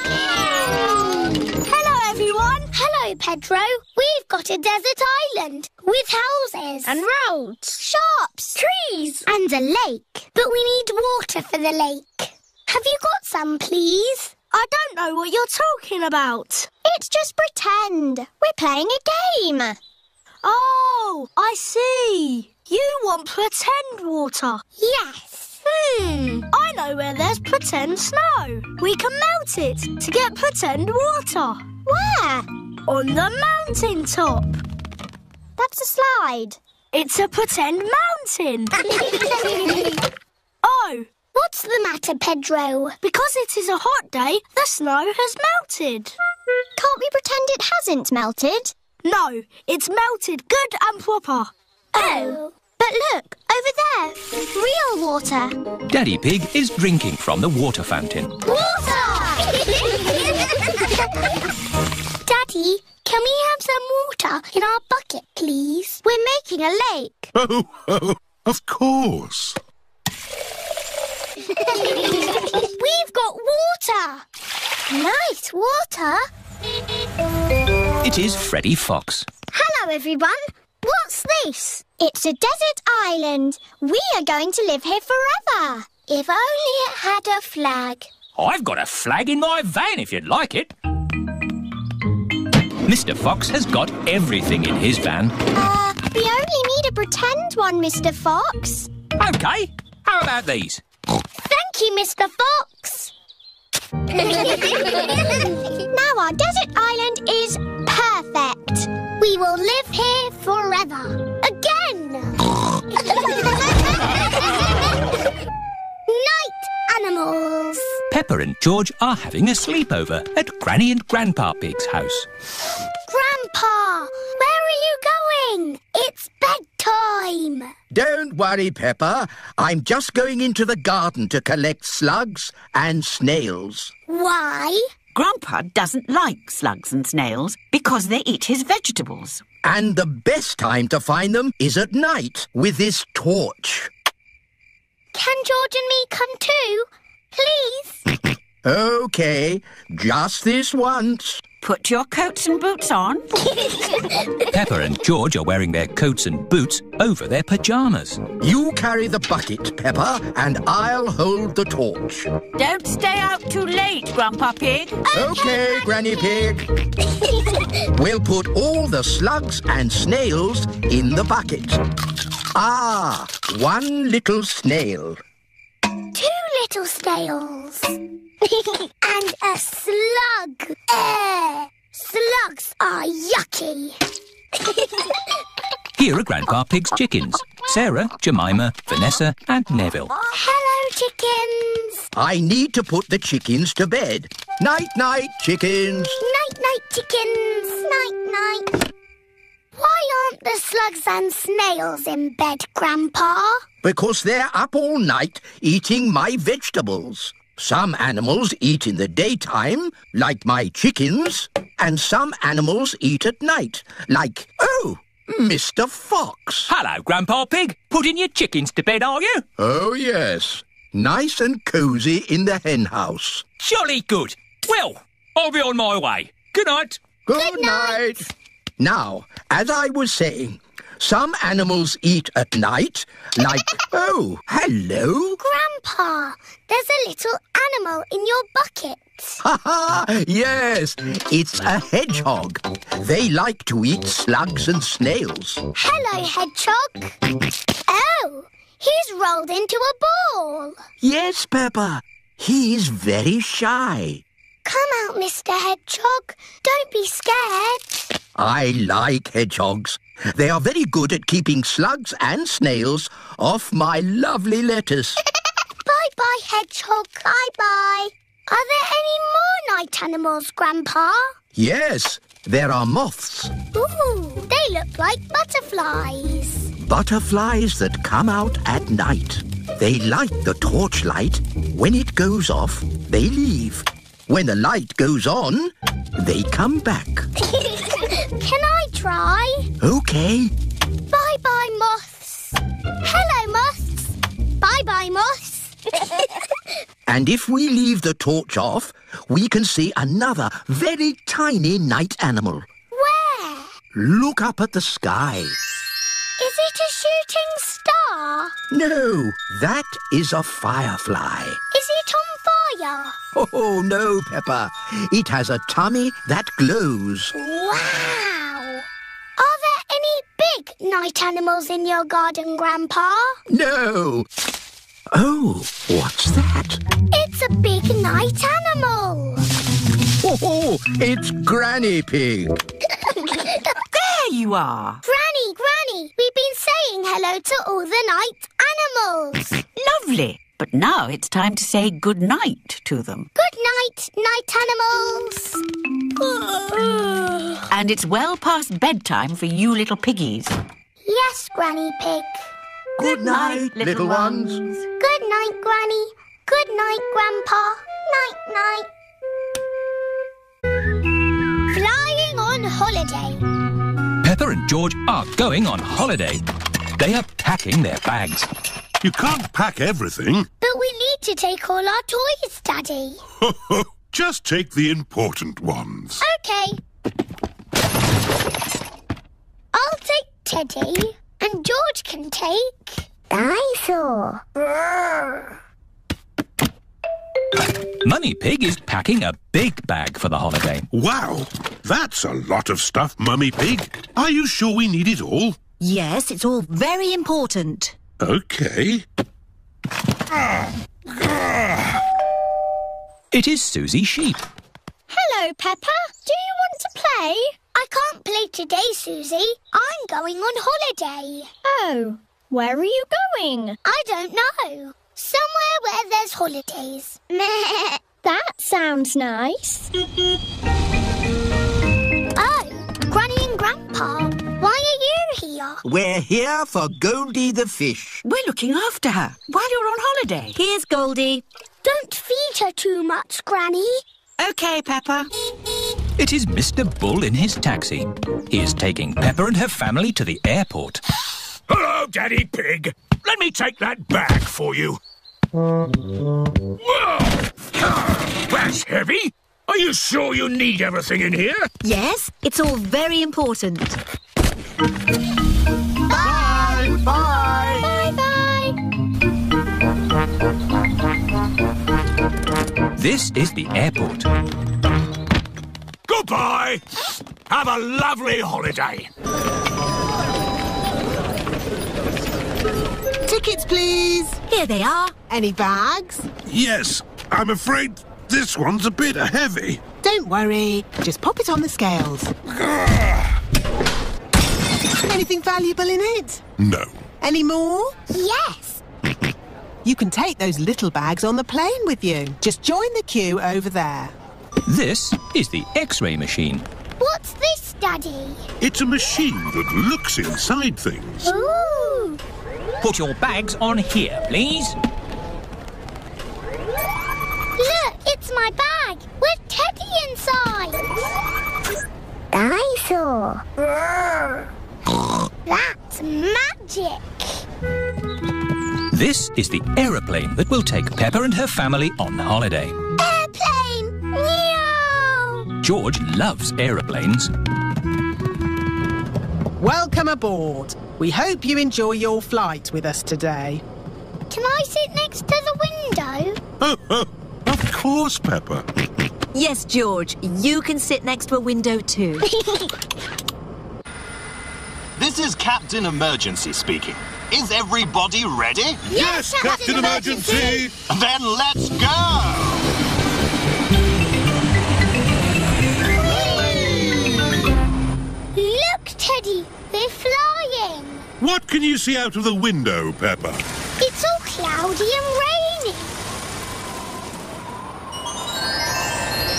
Hello, everyone. Hello, Pedro. We've got a desert island with houses and roads, shops, trees, and a lake. But we need water for the lake. Have you got some, please? I don't know what you're talking about. It's just pretend. We're playing a game. Oh, I see. You want pretend water? Yes. Hmm, I know where there's pretend snow. We can melt it to get pretend water. Where? On the mountain top. That's a slide. It's a pretend mountain. oh, what's the matter, Pedro? Because it is a hot day, the snow has melted. Can't we pretend it hasn't melted? No, it's melted good and proper. Oh. But look, over there, real water. Daddy Pig is drinking from the water fountain. Water! Daddy, can we have some water in our bucket, please? We're making a lake. Oh, oh, of course. We've got water. Nice water. It is Freddy Fox. Hello, everyone. What's this? It's a desert island. We are going to live here forever. If only it had a flag. I've got a flag in my van if you'd like it. Mr. Fox has got everything in his van. Uh, we only need a pretend one, Mr. Fox. Okay, how about these? Thank you, Mr. Fox. now our desert island is perfect. We will live here forever. Again. Night animals. Peppa and George are having a sleepover at Granny and Grandpa Pig's house. Grandpa, where are you going? It's bedtime. Don't worry, Peppa. I'm just going into the garden to collect slugs and snails. Why? Grandpa doesn't like slugs and snails because they eat his vegetables. And the best time to find them is at night with this torch. Can George and me come too? Please? Okay, just this once. Put your coats and boots on. Peppa and George are wearing their coats and boots over their pyjamas. You carry the bucket, Peppa, and I'll hold the torch. Don't stay out too late, Grandpa Pig. Okay, Granny Pig. We'll put all the slugs and snails in the bucket. Ah, one little snail. Two little snails. and a slug. Eh, slugs are yucky. Here are Grandpa Pig's chickens Sarah, Jemima, Vanessa, and Neville. Hello, chickens. I need to put the chickens to bed. Night, night, chickens. Night, night, chickens. Night, night. Why aren't the slugs and snails in bed, Grandpa? Because they're up all night eating my vegetables. Some animals eat in the daytime, like my chickens, and some animals eat at night, like, oh, Mr. Fox. Hello, Grandpa Pig. Putting your chickens to bed, are you? Oh, yes. Nice and cosy in the hen house. Jolly good. Well, I'll be on my way. Good night. Good, night. Now, as I was saying, some animals eat at night, like, oh, hello. Grandpa, there's a little animal in your bucket. Ha ha! Yes, it's a hedgehog. They like to eat slugs and snails. Hello, hedgehog. Oh, he's rolled into a ball. Yes, Peppa. He's very shy. Come out, Mr. Hedgehog. Don't be scared. I like hedgehogs. They are very good at keeping slugs and snails off my lovely lettuce. Bye-bye, Hedgehog. Bye-bye. Are there any more night animals, Grandpa? Yes, there are moths. Ooh, they look like butterflies. Butterflies that come out at night. They light the torchlight. When it goes off, they leave. When the light goes on, they come back. Can I try? Okay. Bye-bye, moths. Hello, moths. Bye-bye, moths. And if we leave the torch off, we can see another very tiny night animal. Where? Look up at the sky. Is it a shooting star? No, that is a firefly. Is it on fire? Oh, no, Peppa. It has a tummy that glows. Wow! Are there any big night animals in your garden, Grandpa? No. Oh, what's that? It's a big night animal. Oh, it's Granny Pig. There you are. Granny, Granny, we've been saying hello to all the night animals. Lovely. But now it's time to say good night to them. Good night, night animals. And it's well past bedtime for you little piggies. yes, Granny Pig. Good night, little ones. Good night, Granny. Good night, Grandpa. Night, night. Flying on holiday. Peppa and George are going on holiday. They are packing their bags. You can't pack everything. But we need to take all our toys, Daddy. Just take the important ones. Okay. I'll take Teddy, and George can take. Dinosaur. Mummy Pig is packing a big bag for the holiday. Wow, that's a lot of stuff, Mummy Pig. Are you sure we need it all? Yes, it's all very important. Okay. It is Susie Sheep. Hello, Peppa. Do you want to play? I can't play today, Susie. I'm going on holiday. Oh, where are you going? I don't know. Somewhere where there's holidays. that sounds nice. We're here for Goldie the fish. We're looking after her while you're on holiday. Here's Goldie. Don't feed her too much, Granny. Okay, Peppa. It is Mr. Bull in his taxi. He is taking Peppa and her family to the airport. Hello, Daddy Pig. Let me take that bag for you. Whoa! That's heavy. Are you sure you need everything in here? Yes, it's all very important. This is the airport. Goodbye. Have a lovely holiday. Tickets, please. Here they are. Any bags? Yes, I'm afraid this one's a bit heavy. Don't worry. Just pop it on the scales. Anything valuable in it? No. Any more? Yes. You can take those little bags on the plane with you. Just join the queue over there. This is the X-ray machine. What's this, Daddy? It's a machine that looks inside things. Ooh! Put your bags on here, please. Look, it's my bag with Teddy inside. Dinosaur. Ah! That's magic. This is the aeroplane that will take Peppa and her family on holiday. Airplane. Meow. George loves aeroplanes. Welcome aboard. We hope you enjoy your flight with us today. Can I sit next to the window? Oh, oh, of course, Peppa. Yes, George, you can sit next to a window too. This is Captain Emergency speaking. Is everybody ready? Yes, Captain Emergency. Then let's go! Look, Teddy, they're flying. What can you see out of the window, Peppa? It's all cloudy and rainy.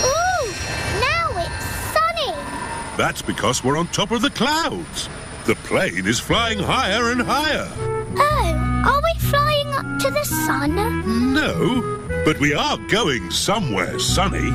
Ooh, now it's sunny. That's because we're on top of the clouds. The plane is flying higher and higher. Oh, are we flying up to the sun? No, but we are going somewhere sunny.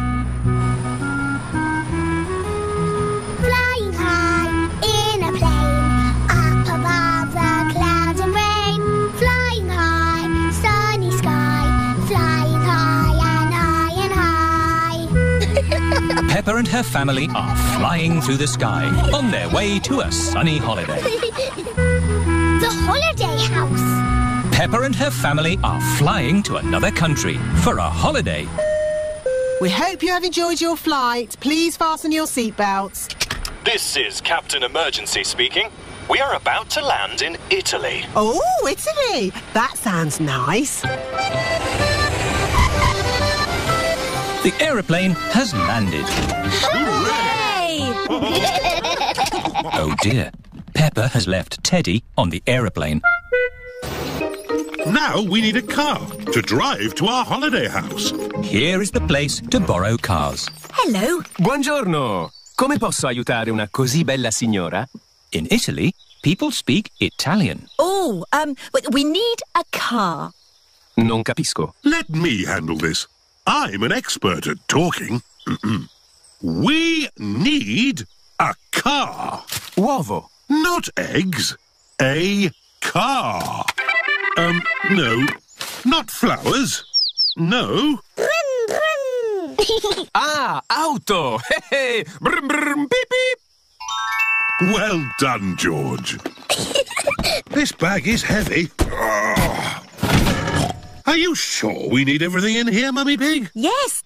Peppa and her family are flying through the sky on their way to a sunny holiday. the holiday house. Peppa and her family are flying to another country for a holiday. We hope you have enjoyed your flight. Please fasten your seatbelts. This is Captain Emergency speaking. We are about to land in Italy. Oh, Italy! That sounds nice. The aeroplane has landed. Hooray! Oh dear. Peppa has left Teddy on the aeroplane. Now we need a car to drive to our holiday house. Here is the place to borrow cars. Hello. Buongiorno. Come posso aiutare una così bella signora? In Italy, people speak Italian. Oh, um, but we need a car. Non capisco. Let me handle this. I'm an expert at talking. We need a car. Uovo. Not eggs. A car. Um, no. Not flowers. No. Brum, brum. Ah, auto. Hey, hey. Brum, brum, beep, beep. Well done, George. this bag is heavy. Are you sure we need everything in here, Mummy Pig? Yes,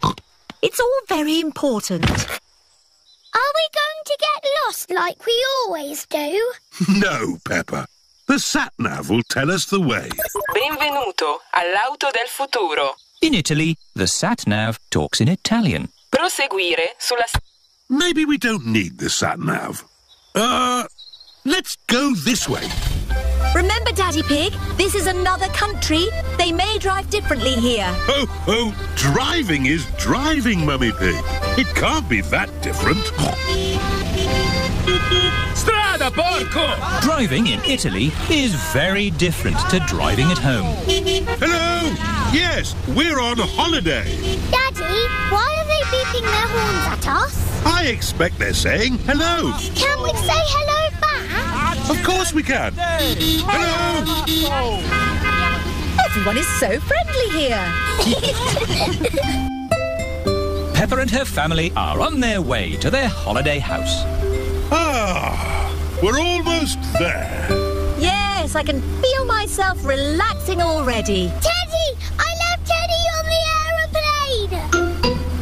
it's all very important. Are we going to get lost like we always do? No, Peppa. The sat-nav will tell us the way. Benvenuto all'auto del futuro. In Italy, the sat-nav talks in Italian. Proseguire sulla Maybe we don't need the sat-nav. Uh, let's go this way. Remember, Daddy Pig, this is another country. They may drive differently here. Oh, oh, driving is driving, Mummy Pig. It can't be that different. Strada, porco! Driving in Italy is very different to driving at home. Hello! Yes, we're on holiday. Daddy, why are they beeping their horns at us? I expect they're saying hello. Can we say hello back? Of course we can. Hello! Everyone is so friendly here. Peppa and her family are on their way to their holiday house. Ah, we're almost there. yes, I can feel myself relaxing already. Teddy! I left Teddy on the aeroplane!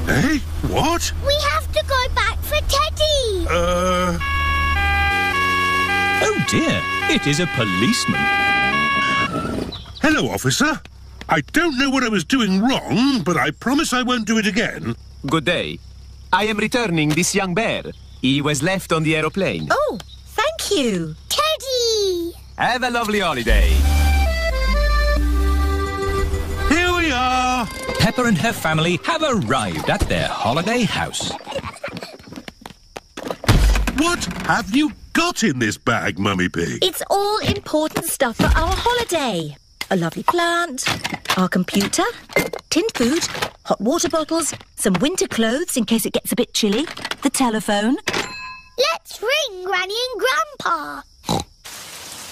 Eh? What? We have to go back for Teddy! Uh, Oh dear, it is a policeman. hello, officer. I don't know what I was doing wrong, but I promise I won't do it again. Good day. I am returning this young bear. He was left on the aeroplane. Oh, thank you. Teddy! Have a lovely holiday. Here we are. Peppa and her family have arrived at their holiday house. What have you got in this bag, Mummy Pig? It's all important stuff for our holiday. A lovely plant, our computer, tinned food, hot water bottles, some winter clothes in case it gets a bit chilly, the telephone. Let's ring Granny and Grandpa!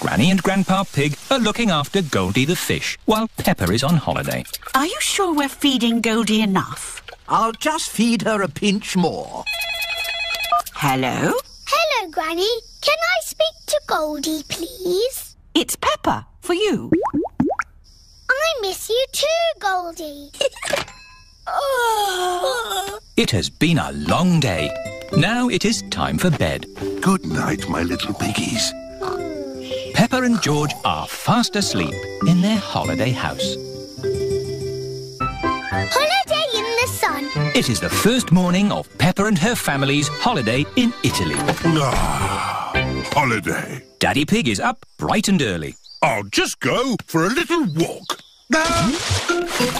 Granny and Grandpa Pig are looking after Goldie the fish while Peppa is on holiday. Are you sure we're feeding Goldie enough? I'll just feed her a pinch more. Hello? Hello, Granny. Can I speak to Goldie, please? It's Peppa for you. I miss you too, Goldie. oh. It has been a long day. Now it is time for bed. Good night, my little piggies. Peppa and George are fast asleep in their holiday house. Holiday in the sun. It is the first morning of Peppa and her family's holiday in Italy. Ah, holiday. Daddy Pig is up bright and early. I'll just go for a little walk.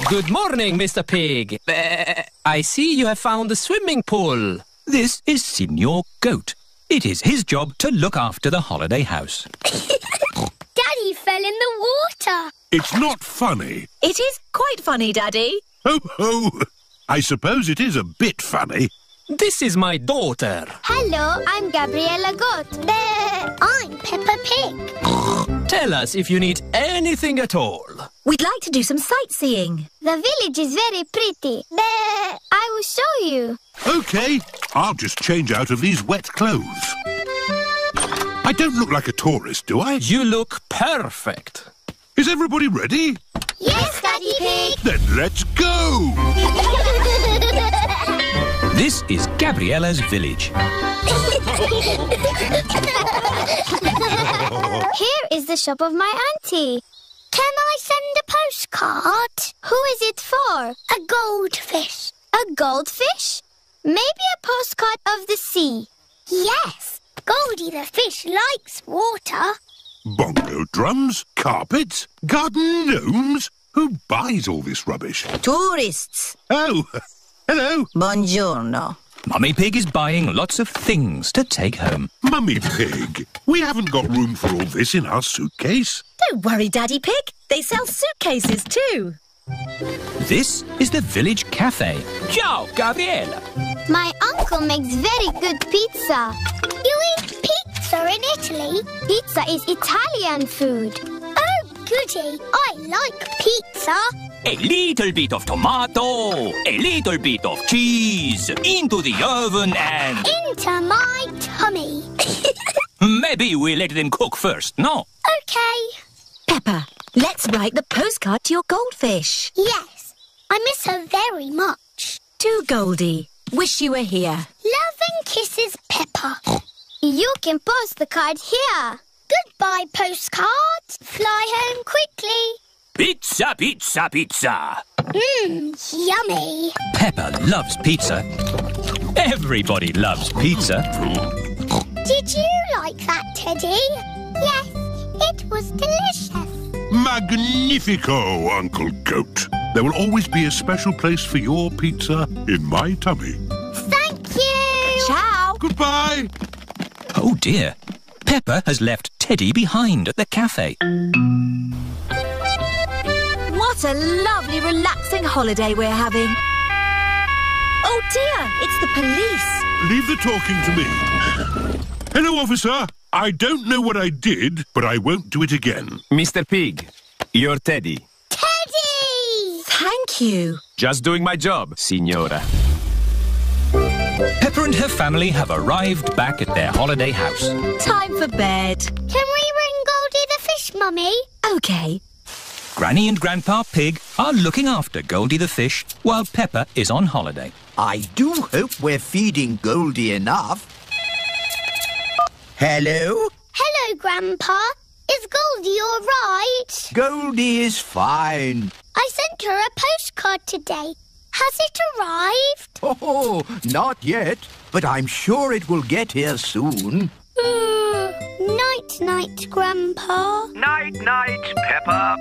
Good morning, Mr. Pig. Uh, I see you have found a swimming pool. This is Signor Goat. It is his job to look after the holiday house. Daddy fell in the water. It's not funny. It is quite funny, Daddy. Ho ho! I suppose it is a bit funny. This is my daughter. Hello, I'm Gabriella Goat. I'm Peppa Pig. Tell us if you need anything at all. We'd like to do some sightseeing. The village is very pretty. Bleh. I will show you. Okay, I'll just change out of these wet clothes. I don't look like a tourist, do I? You look perfect. Is everybody ready? Yes, Daddy Pig. Then let's go! This is Gabriella's village. Here is the shop of my auntie. Can I send a postcard? Who is it for? A goldfish. A goldfish? Maybe a postcard of the sea. Yes, Goldie the fish likes water. Bongo drums, carpets, garden gnomes. Who buys all this rubbish? Tourists. Oh, hello. Buongiorno. Mummy Pig is buying lots of things to take home. Mummy Pig, we haven't got room for all this in our suitcase. Don't worry, Daddy Pig. They sell suitcases too. This is the village cafe. Ciao, Gabriella. My uncle makes very good pizza. You eat pizza in Italy? Pizza is Italian food. Goody. I like pizza. A little bit of tomato, a little bit of cheese, into the oven and... Into my tummy. Maybe we let them cook first, no? Okay. Peppa, let's write the postcard to your goldfish. Yes. I miss her very much. To Goldie. Wish you were here. Loving kisses, Peppa. You can post the card here. Goodbye, postcard. Fly home quickly. Pizza, pizza, pizza. Mmm, yummy. Peppa loves pizza. Everybody loves pizza. Did you like that, Teddy? Yes, it was delicious. Magnifico, Uncle Goat. There will always be a special place for your pizza in my tummy. Thank you. Ciao. Goodbye. Oh dear. Peppa has left Teddy behind at the cafe. What a lovely, relaxing holiday we're having. Oh dear, it's the police. Leave the talking to me. Hello, officer. I don't know what I did, but I won't do it again. Mr. Pig, you're Teddy. Teddy! Thank you. Just doing my job, signora. Peppa and her family have arrived back at their holiday house. Time for bed. Can we ring Goldie the fish, Mummy? Okay. Granny and Grandpa Pig are looking after Goldie the fish while Peppa is on holiday. I do hope we're feeding Goldie enough. Hello? Hello, Grandpa. Is Goldie all right? Goldie is fine. I sent her a postcard today. Has it arrived? Oh, not yet, but I'm sure it will get here soon. Mm, night, night, Grandpa. Night, night, Peppa.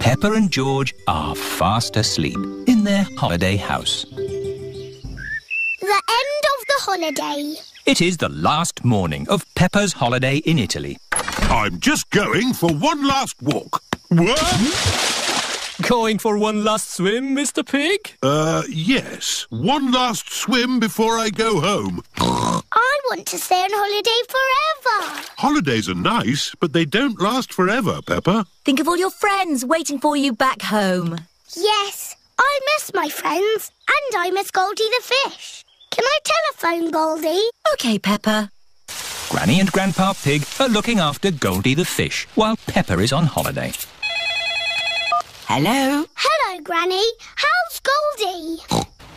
Peppa and George are fast asleep in their holiday house. The end of the holiday. It is the last morning of Peppa's holiday in Italy. I'm just going for one last walk. What? Going for one last swim, Mr. Pig? Uh, yes. One last swim before I go home. I want to stay on holiday forever. Holidays are nice, but they don't last forever, Peppa. Think of all your friends waiting for you back home. Yes, I miss my friends, and I miss Goldie the fish. Can I telephone Goldie? Okay, Peppa. Granny and Grandpa Pig are looking after Goldie the fish while Peppa is on holiday. Hello? Hello, Granny. How's Goldie?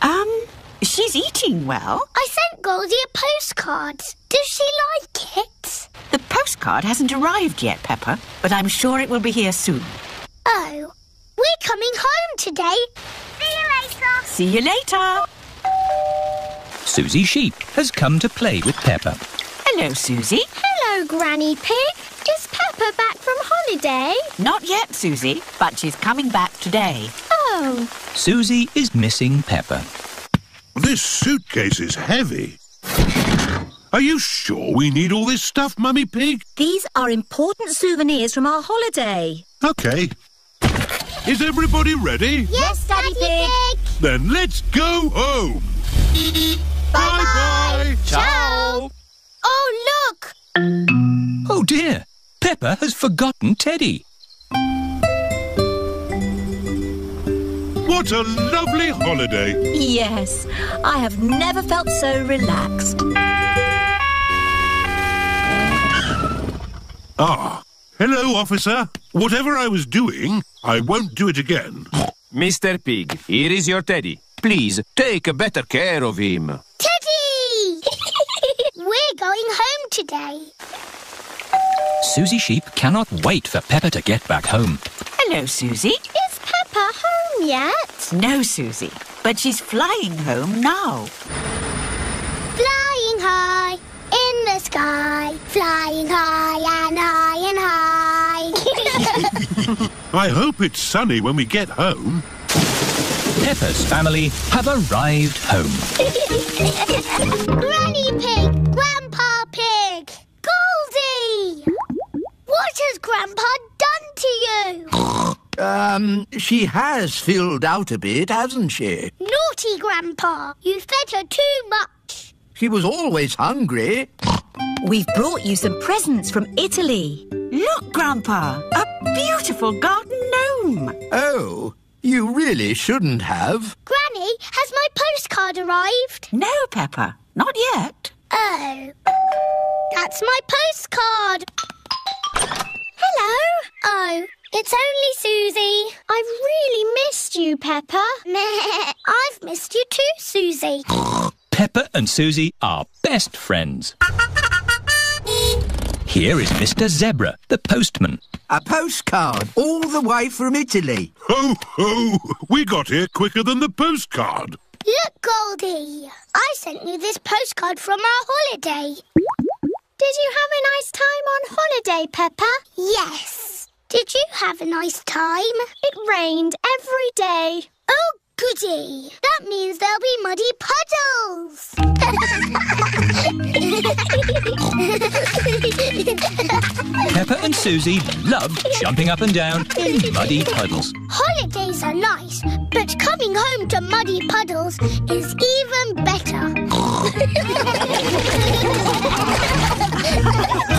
Um, she's eating well. I sent Goldie a postcard. Does she like it? The postcard hasn't arrived yet, Peppa, but I'm sure it will be here soon. Oh, we're coming home today. See you later. See you later. Susie Sheep has come to play with Peppa. Hello, Susie. Hello, Granny Pig. Is Peppa back from holiday? Not yet, Susie, but she's coming back today. Oh. Susie is missing Peppa. This suitcase is heavy. Are you sure we need all this stuff, Mummy Pig? These are important souvenirs from our holiday. Okay. Is everybody ready? Yes, Daddy Pig. Then let's go home. Bye-bye. Ciao. Oh, look. Oh dear, Peppa has forgotten Teddy. What a lovely holiday. Yes, I have never felt so relaxed. Ah, hello, officer. Whatever I was doing, I won't do it again. Mr. Pig, here is your Teddy. Please, take a better care of him. Teddy! We're going home today. Susie Sheep cannot wait for Peppa to get back home. Hello, Susie. Is Peppa home yet? No, Susie, but she's flying home now. Flying high in the sky, flying high and high and high. I hope it's sunny when we get home. Peppa's family have arrived home. Granny Pig, Grandpa Grandpa done to you? Um, she has filled out a bit, hasn't she? Naughty Grandpa! You fed her too much. She was always hungry. We've brought you some presents from Italy. Look, Grandpa, a beautiful garden gnome. Oh, you really shouldn't have. Granny, has my postcard arrived? No, Peppa, not yet. Oh. That's my postcard. Hello. Oh, it's only Susie. I've really missed you, Peppa. I've missed you too, Susie. Peppa and Susie are best friends. Here is Mr. Zebra, the postman. A postcard, all the way from Italy. Ho, ho! We got here quicker than the postcard. Look, Goldie. I sent you this postcard from our holiday. Did you have a nice time on holiday, Peppa? Yes. Did you have a nice time? It rained every day. Oh, goody. That means there'll be muddy puddles. Peppa and Susie loved jumping up and down in muddy puddles. Holidays are nice, but coming home to muddy puddles is even better. Yeah.